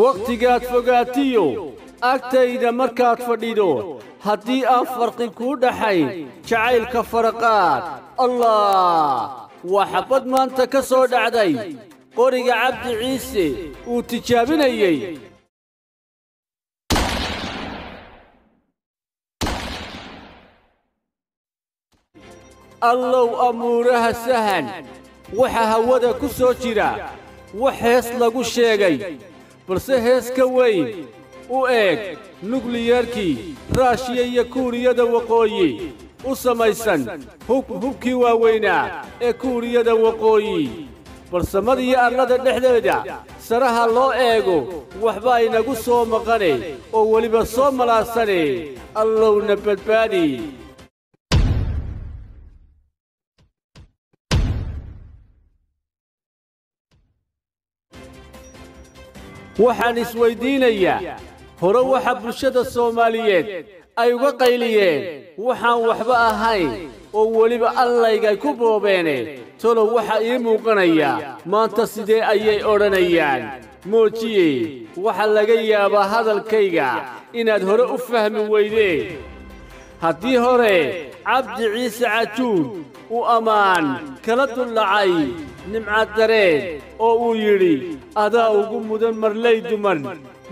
wakhtigaad fogaatiyo agtayda markaad fadhido haddii aan farqi kuu dhaxayn jacaylka faraqaad allah! Waa xabbad maanta ka soo dhacday. Qoriga cabdi ciise uu tijaabinayey allow amuuraha sahan. Waxa hawada ku soo jira. Wax hees lagu sheegay balse hees ka weyn u eeg nukliyarkii raashiya iyo kuuriyada waqooyi u samaysan hubkii waaweynaa ee kuuriyada waqooyi. Balsamadiyo arlada dhexdeeda saraha loo eego waxba inagu soo maqane oo weliba soo malaasane allowna badbaadi waxaan isweyddiinayaa hore waxa bulshada soomaaliyeed ay uga qayliyeen waxaan waxba ahayn oo weliba allaygay ku boobeene. Tolow waxa ii muuqanaya maanta sidee ayay odhanayaan? Moojiye waxa laga yaabaa hadalkayga inaad hore u fahmi weydeen. Haddii hore cabdi ciise cajuun uu ammaan kala dullacay nimcad dareen oo uu yidhi adaa ugu mudan marlay duman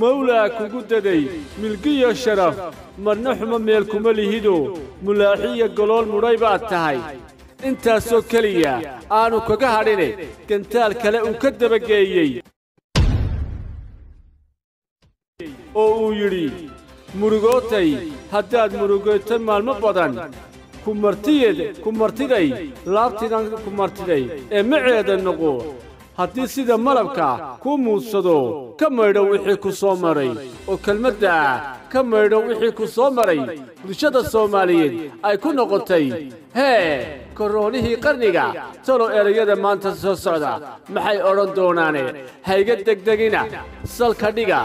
mawlaa kugu daday milgiyo sharaf marna xumo meel kuma lihido mulaaxiyo golool mudhay baad tahay. Intaasoo keliya aanu kaga hadhine gantaal kale uu ka dabageeyey. Oo uu yidhi murugootay haddaad murugoyto maalmo badan kumartiyed ku martiday laabtidan ku martiday ee maceeda noqo. Haddii sida malabka kuu muudsado ka maydho wixii ku soo maray oo kelmadda ah ka maydho wixii ku soo maray bulshada soomaaliyeed ay ku noqotay hee koroonihii qarniga talo erayada maanta soo socda maxay odhan doonaane? Hayga degdegina salka dhiga.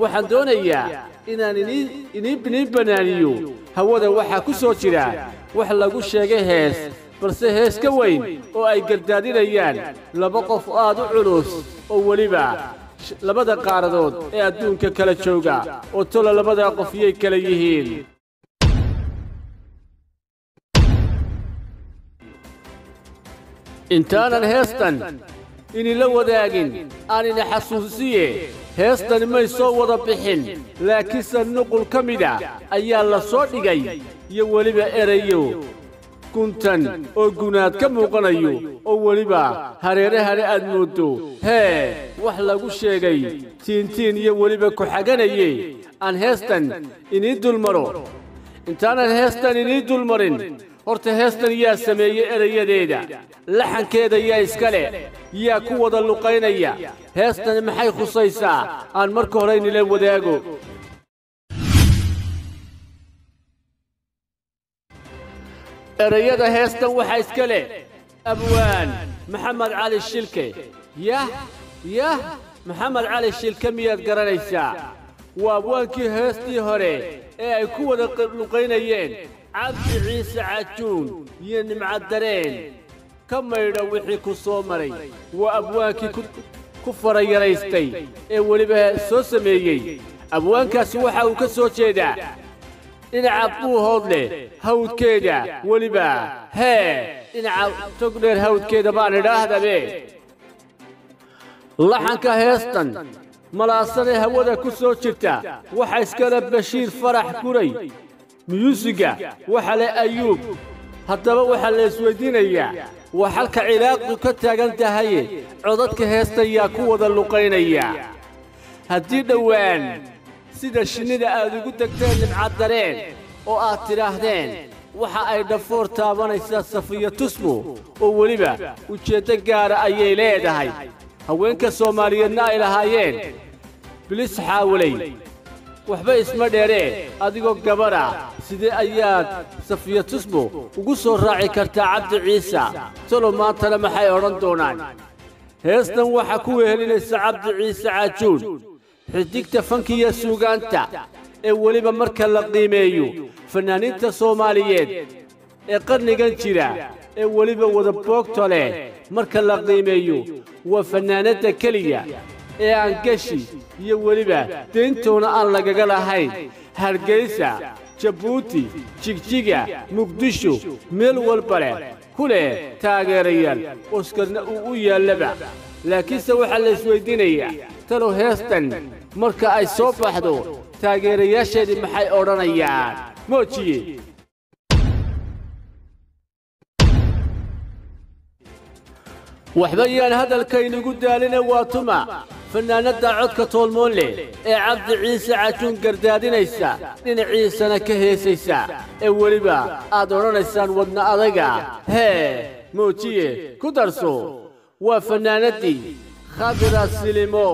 Waxaan doonayaa inaan inii bannaaniyo hawada waxaa ku soo jira wax lagu sheegay hees balse hees ka weyn oo ay gardaadinayaan laba qof aad u culus oo weliba labada qaaradood ee adduunka kala jooga oo tolo labadaa qof yay kala yihiin. Intaanan heestan inila wadaagin aan ina xasuusiye heestani may soo wada bixin laakiinse nuqul ka mida ayaa la soo dhigay iyo weliba erayo guntan oo gunaad ka muuqanayo oo weliba hareere hadhe aad mooddo. Hee wax lagu sheegay tiintiin iyo weliba ku xaganaye aan heestan inii dulmaro. Intaanan heestan inii dulmarin horta heestan yaa sameeyey erayadeeda. Laxankeeda yaa iska leh. Yaa ku wada luqaynaya. Heestani maxay khusaysaa? Aan marka hore inila wadaago. Erayada heestan waxaa iska leh. Abwaan maxamed cali shilke. Yah yah maxamed cali shilke miyaad garanaysaa? Waa abwaankii heestii hore ee ay ku wada luqaynayeen cabdi ciise cajuun iyo nimcaddareen ka maydho wixii ku soo maray waa abwaankii ku farayaraystay ee weliba soo sameeyey. Abwaankaasi waxa uu ka soo jeedaa dhinaca buuhood leh hawdkeeda weliba. Hee dhinaca togdheer hawdkeeda baan idhaahdabe laxanka heestan malaasanee hawada ku soo jirta waxa iskale bashiir farax guray miyuusiga waxa leh ayuub haddaba waxaa la isweyddiinayaa waa halka cilaaqdu ka taagan tahaye codadka heesta yaa ku wada luqaynaya. Haddii dhowaan sida shinnida aad ugu degteen nimcaddareen oo aad tidhaahdeen waxa ay dhafoor taabanaysaa safiya tusmo oo weliba ujeeddo gaara ayay leedahay. Haweenka soomaaliyeedna ay lahaayeen bilis xaawalay waxba isma dheeree adigoo gabadha sidee ayaad safiya tusmo ugu soo raaci kartaa cabdi ciisa talo maantana maxay odhan doonaan? Heestan waxaa ku wehelinaysa cabdi ciise caajuun xidigta fankiya suugaanta ee weliba marka la qiimeeyo fannaaniinta soomaaliyeed ee qarnigan jira ee weliba wada boogto leh marka la qiimeeyo waa fannaanadda keliya ee aan geshi iyo weliba deyntoona aan lagaga lahayn. Hargaysa jabuuti jigjiga muqdisho meel walba leh ku leh taageerayaal oskarna uu u yaallaba. Laakiinse waxaa la isweyddiinayaa talow heestan marka ay soo baxdo taageerayaasheedii maxay odhanayaan? Moojiye waxba yaan hadalkaynugu daalina waa tuma fannaanadda codka toolmoon leh ee cabdi ciise cajuun gardaadinaysa dhinaciisana ka heesaysa ee weliba aad odhanaysaan wadna adaga hee moojiye ku darso. Waa fannaanaddii khadra silimo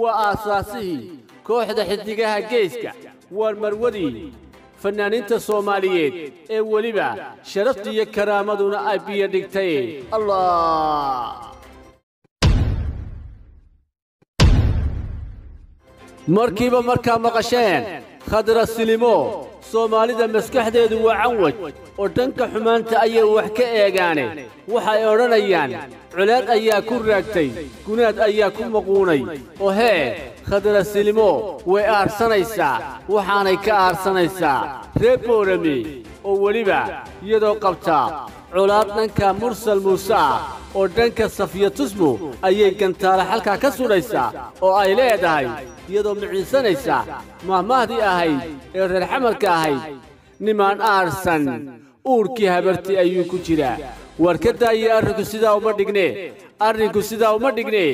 waa aasaasihii kooxda xiddigaha geeska waa marwadii fannaaniinta soomaaliyeed ee weliba sharafta iyo karaamaduna ay biyo dhigtay. Allah markiiba markaa maqasheen khadra silimo soomaalida maskaxdeedu waa canwaj oo dhanka xumaanta ayay wax ka eegaane. Waxay odhanayaan colaad ayaa ku raagtay gunaad ayaa ku maquunay. Oo hee khadra silimo way aarsanaysaa waxaanay ka aarsanaysaa. Reer boorame oo weliba iyadoo qabtaa colaad dhanka mursal muuse ah oo dhanka safiya tusmo ayay gantaala xalkaa ka sudhaysaa oo ay leedahay iyadoo miciinsanaysa mahmaahdii ahayd ee reer xamarka ahayd nimaan aarsan uurkii habarti ayuu ku jiraa war ka daaye arrinku sidaa uma dhigne arrinku sidaa uma dhigne.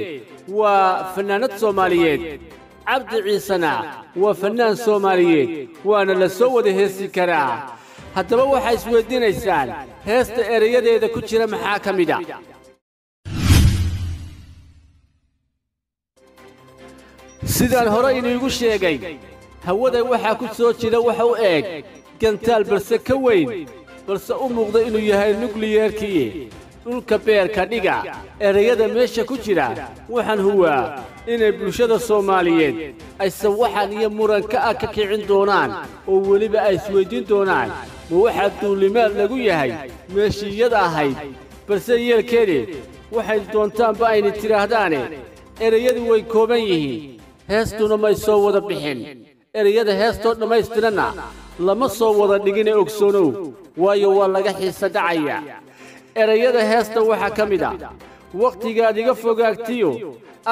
Waa fannaanad soomaaliyeed. Cabdi ciisena waa fannaan soomaaliyeed waana la soo wada heesi karaa. Haddaba waxaa isweyddiinaysaan heesta erayadeeda ku jira maxaa ka mida sidaan hore iniigu sheegay hawada waxaa ku soo jira wax u eeg gantaal balse ka weyn balse u muuqda inuu yahay nukliyeerkii dhulka beerka dhiga erayada meesha ku jira waxaan huwaa inay bulshada soomaaliyeed aysan waxaan iyo muranka ah ka kicin doonaan oo weliba ay isweyddiin doonaan ma waxaa duulimaad lagu yahay meeshiiyada ahayd balse yeelkeedii waxay doontaanba ayna tidhaahdaane erayadu way kooban yihiin heestuna may soo wada bixin. Erayada heestoo dhammaystiranna lama soo wada dhigine ogsoonow. Waayo waa laga xiisa dhacaya. Erayada heesta waxaa ka mid a. Wakhtigaad iga fogaagtiyo.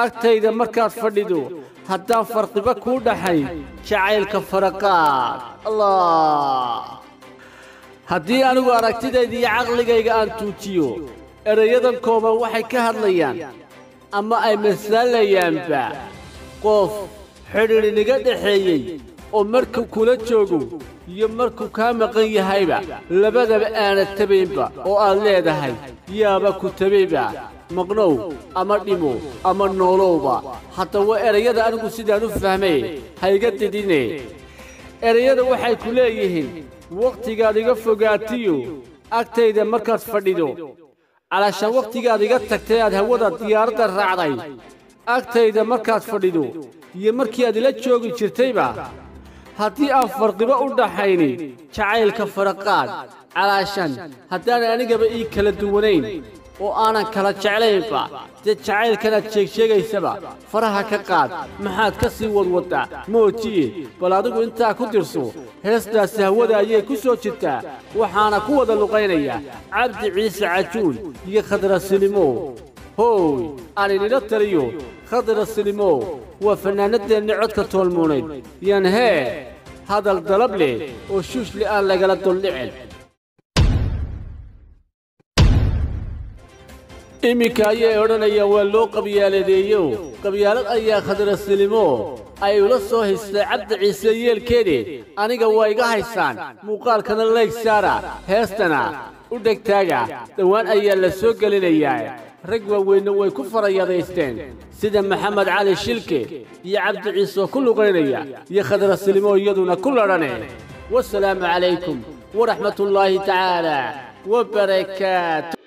Agtayda markaad fadhido. Haddaan farqiba kuu dhaxayn jacaylka faraqaad. Allah! Haddii anigu aragtidayda iyo caqligayga aan tuujiyo erayadan kooban waxay ka hadlayaan ama ay masaalayaanba qof xidhiidhiniga dhexeeyey oo markuu kula joogo iyo markuu kaa maqan yahayba labadaba aanad tabaynba oo aad leedahay yaaba ku tabayba maqnow ama dhimo ama noolowba. Haddaba erayada anigu sidaan u fahmay hayga didine. Erayada waxay ku leeyihiin wakhtigaad iga fogaatiyo agtayda markaad fadhido. Calaashaan wakhtigaad iga tagtay aad hawada diyaaradda raacday agtayda markaad fadhido iyo markii aad ila joogi jirtayba haddii aan farqiba u dhaxayni jacaylka faraqaad calaashan haddaanan anigaba ii kala duwanayn oo aanan kala jeclaynba dee jacaylkanaad sheegsheegaysaba faraha ka qaad maxaad ka sii wadwaddaa moojiye bal adigu intaa ku dirso heestaasi hawada ayay ku soo jirtaa waxaana ku wada luqaynaya cabdi ciise cajuun iyo khadra silimo hooy aan taliyo khadra silimo waa fannaanaddeenni codka toolmuunayd yaan hee hadal dalab leh oo shuushle aan lagala duldhicin iminka ayay odhanayaan waa loo qabyaaladeeyo qabyaalad ayaa khadrasilimo ay ula soo haystay cabdi ciise yeelkeede aniga waa iga haysaan muuqaalkana layg saara heestana u dhegtaaga dhowaan ayaa la soo gelinayaa rag waaweynna way ku farayadaysteen sida maxamed cali shilke iyo cabdi ciise oo ku luqaynaya iyo khadrasilimo iyaduna ku ladhane wasalaamu calaykum waraxmatullaahi tacaala wabarakaatu